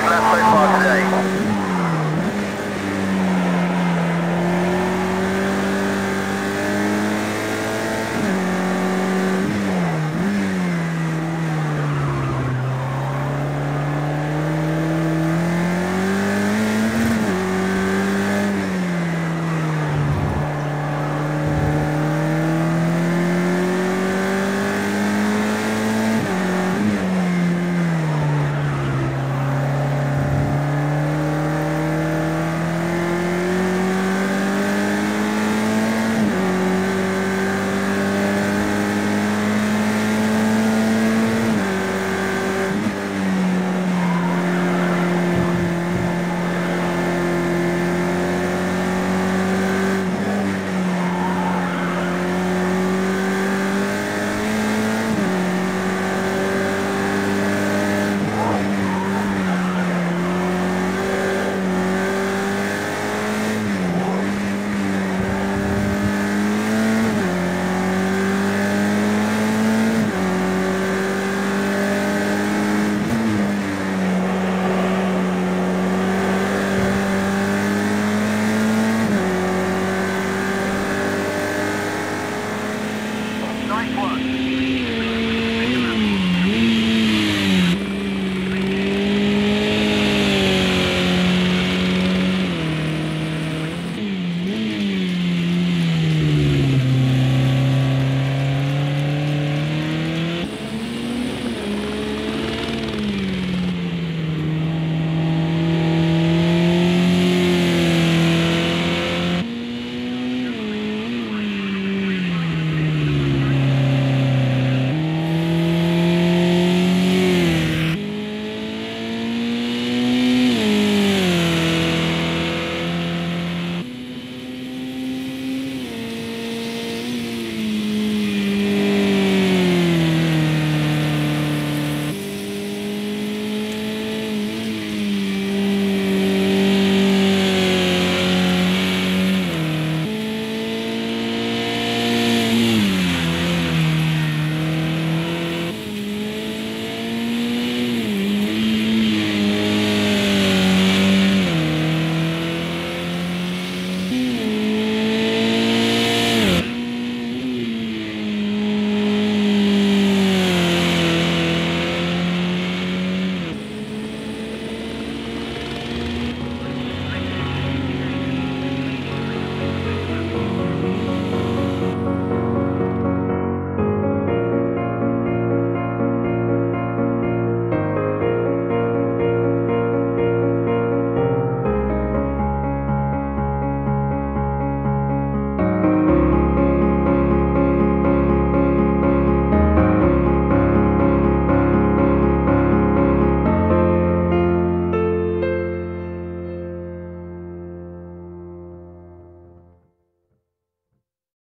left side pocket.